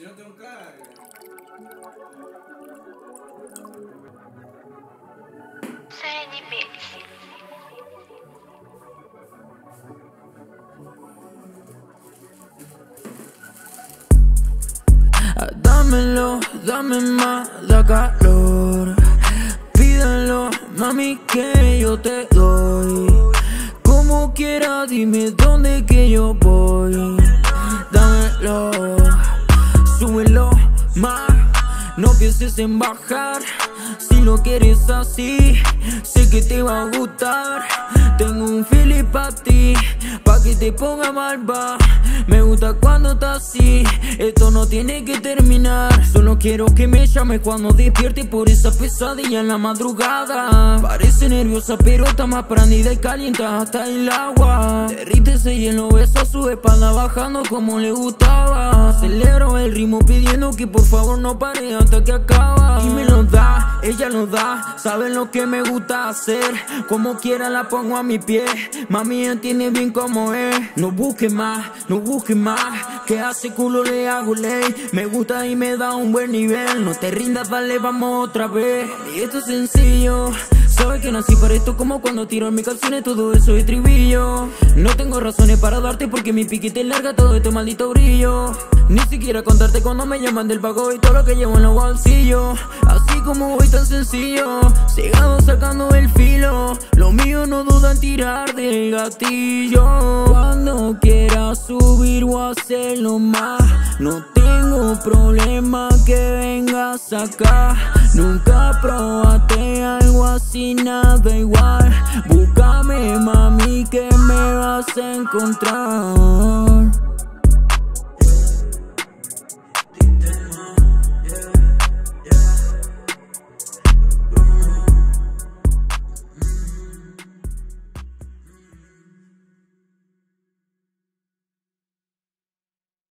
Si no. Serendipity. Dámelo, dame más, da calor. Pídelo, mami, que yo te doy. Como quiera, dime dónde que yo voy. No pienses en bajar. Si lo quieres así, sé que te va a gustar. Tengo un feeling pa' ti, que te ponga malva. Me gusta cuando estás así, esto no tiene que terminar. Solo quiero que me llames cuando despierte por esa pesadilla en la madrugada. Parece nerviosa, pero está más prendida y calienta hasta el agua. Derrítese y en lo besa su espalda bajando como le gustaba. Celebro el ritmo pidiendo que por favor no pare hasta que acaba. Y me lo da, ella lo da, sabe lo que me gusta hacer. Como quiera la pongo a mi pie, mami entiende bien cómo es. No busque más, no busque más, que hace culo le hago ley. Me gusta y me da un buen nivel, no te rindas, dale, vamos otra vez. Y esto es sencillo. Sabes que nací para esto como cuando tiro en mis canciones todo eso es trivillo. No tengo razones para darte porque mi piquete larga todo este maldito brillo. Ni siquiera contarte cuando me llaman del pago y todo lo que llevo en los bolsillos. Así como voy tan sencillo, sigamos sacando el filo Lo mío no duda en tirar del gatillo. Cuando quieras subir o hacerlo más. No tengo problema que vengas acá. Nunca probaste algo así, nada igual. Búscame mami que me vas a encontrar